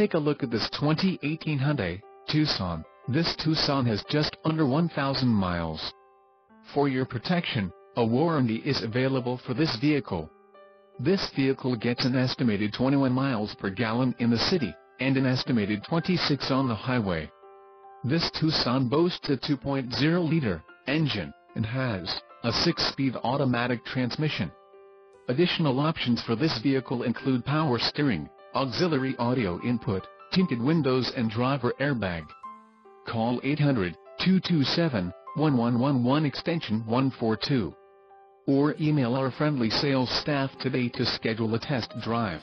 Take a look at this 2018 Hyundai Tucson. This Tucson has just under 1,000 miles. For your protection, a warranty is available for this vehicle. This vehicle gets an estimated 21 miles per gallon in the city, and an estimated 26 on the highway. This Tucson boasts a 2.0-liter engine, and has a 6-speed automatic transmission. Additional options for this vehicle include power steering, auxiliary audio input, tinted windows and driver airbag. Call 800-227-1111 extension 142. Or email our friendly sales staff today to schedule a test drive.